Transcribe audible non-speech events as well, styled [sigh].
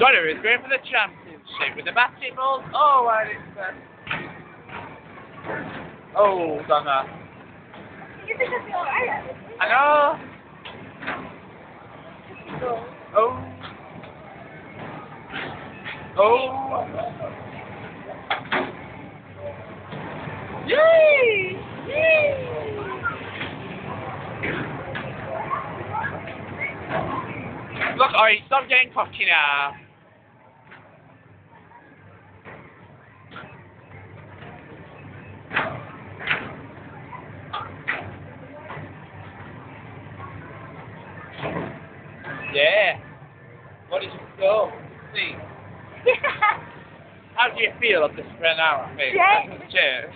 Donna is going for the championship with the basketball. Oh, I didn't. Um, oh, Donna. I know. Oh. Oh. Yay! Yay! Look, alright, stop getting cocky now. Yeah. What did you go? See. [laughs] How do you feel after spending an hour? Mate? Check. Cheers.